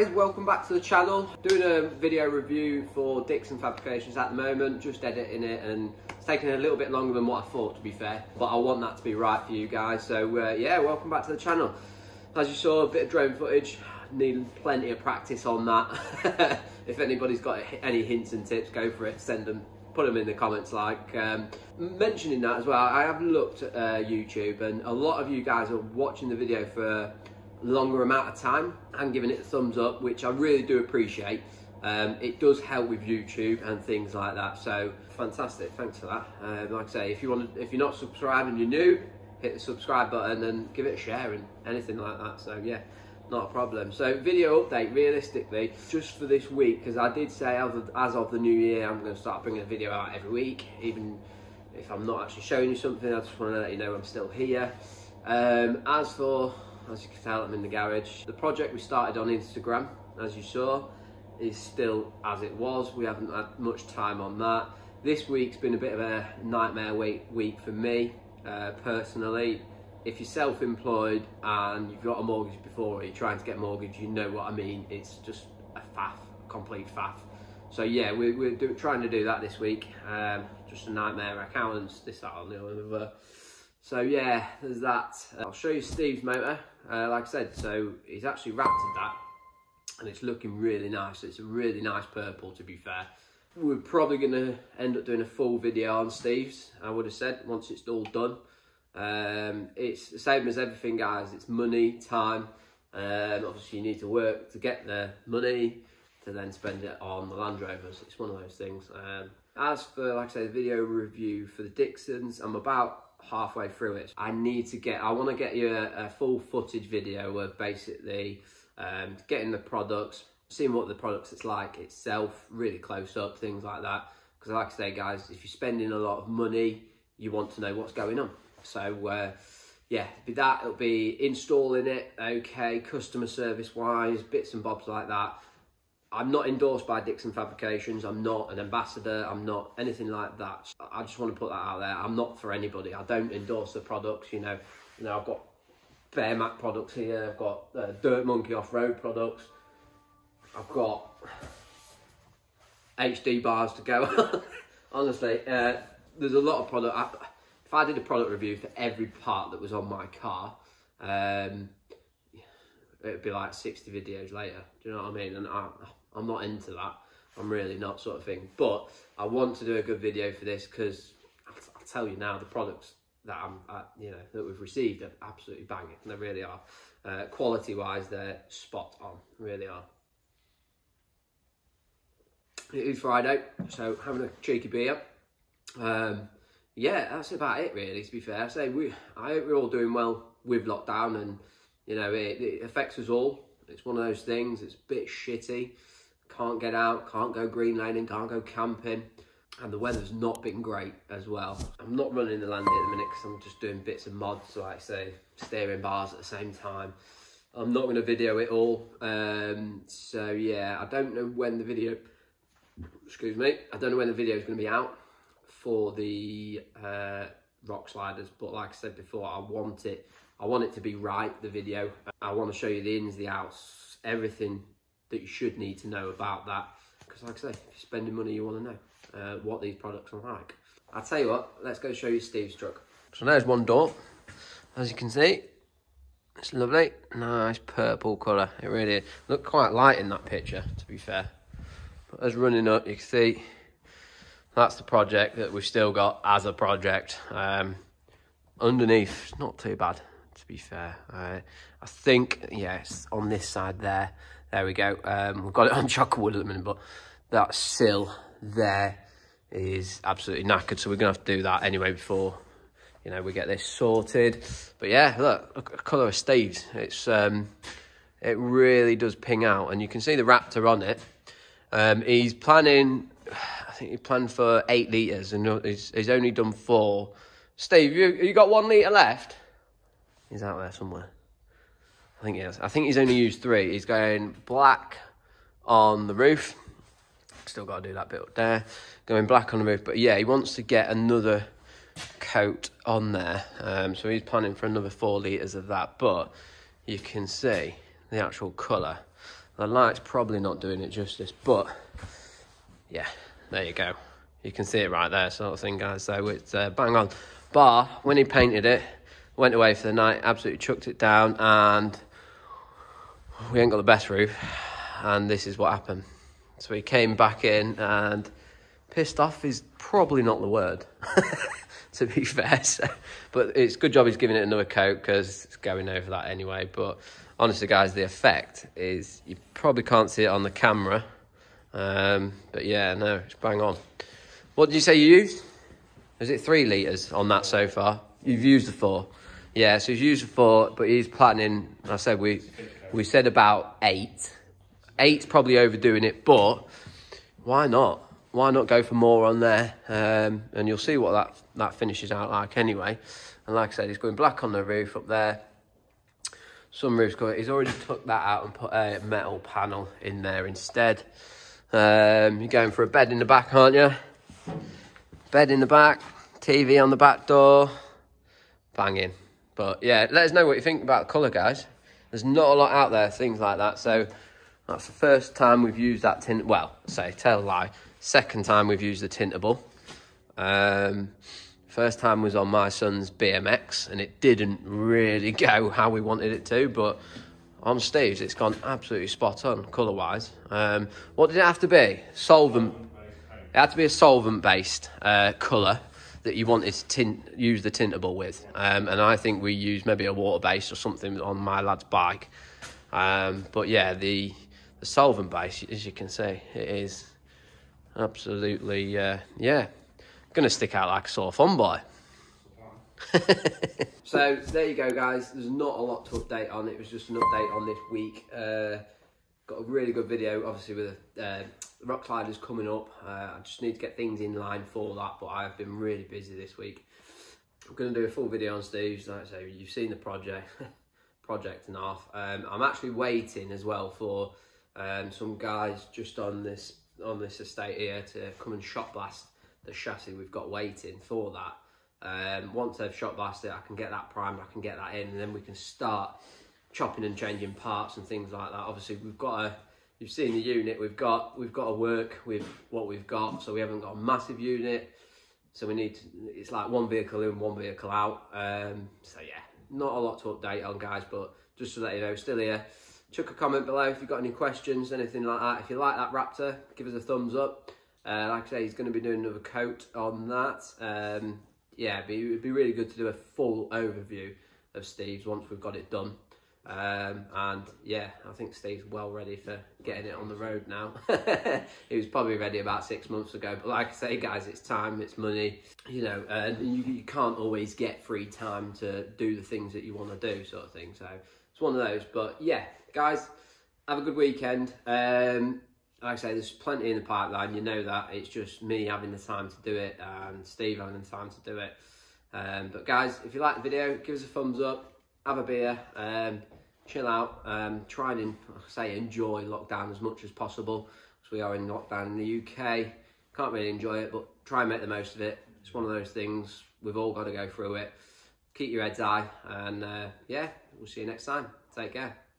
guys, welcome back to the channel. Doing a video review for Dixon Fabrications at the moment, just editing it and it's taking a little bit longer than what I thought to be fair, but I want that to be right for you guys. So uh, yeah, welcome back to the channel. As you saw, a bit of drone footage, need plenty of practice on that. if anybody's got any hints and tips, go for it, send them put them in the comments like um, mentioning that as well i have looked at uh, youtube and a lot of you guys are watching the video for longer amount of time and giving it a thumbs up, which I really do appreciate. Um, it does help with YouTube and things like that. So fantastic, thanks for that. Uh, like I say, if you want, to, if you're not subscribed and you're new, hit the subscribe button and give it a share and anything like that. So yeah, not a problem. So video update, realistically, just for this week, because I did say as of, as of the new year, I'm going to start bringing a video out every week, even if I'm not actually showing you something. I just want to let you know I'm still here. Um, as for as you can tell, I'm in the garage. The project we started on Instagram, as you saw, is still as it was. We haven't had much time on that. This week's been a bit of a nightmare week, week for me, uh, personally. If you're self-employed and you've got a mortgage before or you're trying to get a mortgage, you know what I mean. It's just a faff, a complete faff. So yeah, we're, we're do, trying to do that this week. Um, just a nightmare. Accountants, this, that, the other. So yeah, there's that. I'll show you Steve's motor. Uh, like I said, so he's actually wrapped that and it's looking really nice. It's a really nice purple to be fair. We're probably going to end up doing a full video on Steve's, I would have said, once it's all done. Um, it's the same as everything, guys. It's money, time. Um, obviously, you need to work to get the money to then spend it on the Land Rovers. It's one of those things. Um, as for, like I say, the video review for the Dixons, I'm about halfway through it. I need to get, I want to get you a, a full footage video of basically um, getting the products, seeing what the products it's like itself, really close up, things like that. Because like I say, guys, if you're spending a lot of money, you want to know what's going on. So, uh, yeah, be that, it'll be installing it, okay, customer service wise, bits and bobs like that. I'm not endorsed by Dixon Fabrications. I'm not an ambassador. I'm not anything like that. I just want to put that out there. I'm not for anybody. I don't endorse the products. You know, you know, I've got Bearmach products here. I've got uh, Dirt Monkey off-road products. I've got HD bars to go. Honestly, uh, there's a lot of product. I, if I did a product review for every part that was on my car, um, it would be like 60 videos later. Do you know what I mean? And I, I'm not into that. I'm really not sort of thing. But I want to do a good video for this because I'll, I'll, tell you now, the products that I'm, uh, you know, that we've received are absolutely banging. They really are. Uh, quality wise, they're spot on. Really are. It is Friday, so having a cheeky beer. Um, yeah, that's about it really. To be fair, I say we, I hope we're all doing well with lockdown, and you know it, it affects us all. It's one of those things. It's a bit shitty can't get out, can't go green laning, can't go camping. And the weather's not been great as well. I'm not running the Landy at the minute because I'm just doing bits of mods, like I say, steering bars at the same time. I'm not going to video it all. Um, so yeah, I don't know when the video, excuse me, I don't know when the video is going to be out for the uh, rock sliders. But like I said before, I want it, I want it to be right, the video. I want to show you the ins, the outs, everything that you should need to know about that. Because like I say, if you're spending money, you want to know uh, what these products are like. I'll tell you what, let's go show you Steve's truck. So there's one door, as you can see. It's lovely, nice purple colour. It really looked quite light in that picture, to be fair. But as running up, you can see that's the project that we've still got as a project. Um, underneath, not too bad, to be fair. Uh, I think, yes, on this side there, there we go. Um, we've got it on wood at the minute, but that sill there is absolutely knackered. So we're going to have to do that anyway before, you know, we get this sorted. But yeah, look, the colour of Steve's. It's, um, it really does ping out. And you can see the Raptor on it. Um, he's planning, I think he planned for eight litres and he's, he's only done four. Steve, you, you got one litre left? He's out there somewhere. I think he has. I think he's only used three. He's going black on the roof. Still got to do that bit up there. Going black on the roof. But yeah, he wants to get another coat on there. Um, so he's planning for another four litres of that. But you can see the actual colour. The light's probably not doing it justice, but yeah, there you go. You can see it right there, sort of thing, guys. So it's uh, bang on. Bar, when he painted it, went away for the night, absolutely chucked it down, and we ain't got the best roof. And this is what happened. So he came back in and pissed off is probably not the word, to be fair. So, but it's good job he's giving it another coat because it's going over that anyway. But honestly, guys, the effect is you probably can't see it on the camera. Um, but yeah, no, it's bang on. What did you say you used? Is it three litres on that so far? You've used the four. Yeah, so he's used four, but he's planning. I said we we said about eight. Eight's probably overdoing it, but why not? Why not go for more on there? Um, and you'll see what that that finishes out like anyway. And like I said, he's going black on the roof up there. Some roofs going. He's already took that out and put a metal panel in there instead. Um, you're going for a bed in the back, aren't you? Bed in the back, TV on the back door, banging. But yeah, let us know what you think about the colour, guys. There's not a lot out there, things like that. So that's the first time we've used that tint. Well, say, tell a lie. Second time we've used the tintable. Um, first time was on my son's BMX, and it didn't really go how we wanted it to, but on Steve's, it's gone absolutely spot on colour wise. Um, what did it have to be? Solvent. It had to be a solvent based uh, colour that you wanted to tint, use the tintable with. Um, and I think we used maybe a water base or something on my lad's bike. Um, but yeah, the, the solvent base, as you can see, it is absolutely, uh, yeah, going to stick out like a sore thumb, boy. so there you go, guys. There's not a lot to update on. It was just an update on this week. Uh, got a really good video, obviously with uh, rock sliders coming up. Uh, I just need to get things in line for that, but I've been really busy this week. I'm going to do a full video on Steve's. Like I say, you've seen the project, project and half. Um, I'm actually waiting as well for um, some guys just on this on this estate here to come and shot blast the chassis. We've got waiting for that. Um, once they've shot blasted, I can get that primed, I can get that in, and then we can start chopping and changing parts and things like that. Obviously, we've got a, you've seen the unit, we've got, we've got to work with what we've got, so we haven't got a massive unit. So we need to, it's like one vehicle in, one vehicle out. Um, so yeah, not a lot to update on guys, but just to let you know, still here. Chuck a comment below if you've got any questions, anything like that. If you like that Raptor, give us a thumbs up. Uh, like I say, he's going to be doing another coat on that. Um, yeah, it'd be, it'd be really good to do a full overview of Steve's once we've got it done. Um, and yeah, I think Steve's well ready for getting it on the road now. he was probably ready about six months ago. But like I say, guys, it's time, it's money, you know, and you, you can't always get free time to do the things that you want to do, sort of thing. So it's one of those. But yeah, guys, have a good weekend. Um, like I say, there's plenty in the pipeline. You know that. It's just me having the time to do it and Steve having the time to do it. Um, but guys, if you like the video, give us a thumbs up, have a beer, um, chill out, um, try and, say, enjoy lockdown as much as possible. Because we are in lockdown in the UK. Can't really enjoy it, but try and make the most of it. It's one of those things. We've all got to go through it. Keep your heads high. And uh, yeah, we'll see you next time. Take care.